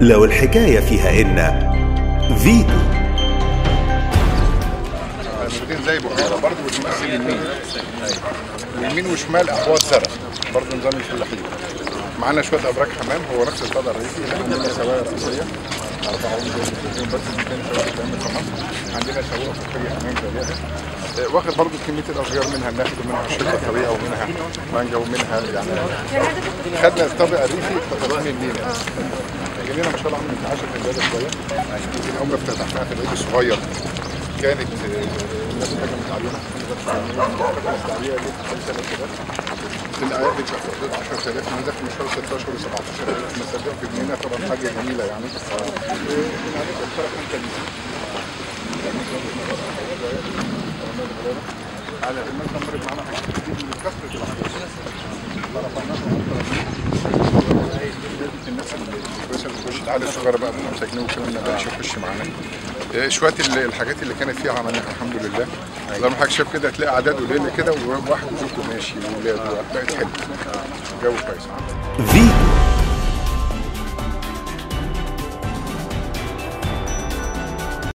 لو الحكاية فيها إن فيتو. موجودين زي بحيره برضه بتمثل يمين. ويمين وشمال احواض زرع برضه نظام الفلاحين. معانا شوية أبراج حمام. هو نفس الطابع الرئيسي. عندنا سوايا رئيسيه أربعة وعشرين بس حمام عندنا سوايا فقرية حمام زيها واخد برضه كمية الأشجار منها النخل ومنها الشجرة الطبيعية ومنها مانجا ومنها يعني. خدنا الطابع الريفي كتصميم لينا جميلة ما شاء الله عملت 10 زيادة شوية. يمكن أول ما افتتحناها في العيد الصغير. كانت آه، الناس هجمت علينا كانت عليها ليه حوالي سنة كده في الآيات بتبقى في حدود 10000 من داخل مشوار 16 و 17000 مسافة في جنينة طبعا حاجة جميلة يعني. عليك الفرق انت على المادة مرت معانا حاجات كتير من كثرة العمليات الناس الكويسه اللي بتخش تعالى الصغيره بقى ب 5 جنيه والكلام ده يخش معانا شوية ال- الحاجات اللي كانت فيها عملناها الحمد لله. زي ما حضرتك شايف كده هتلاقي أعداد قليلة كده وواحد وزوجته ماشي واولاده بقت حلوة. جو كويس. فيتو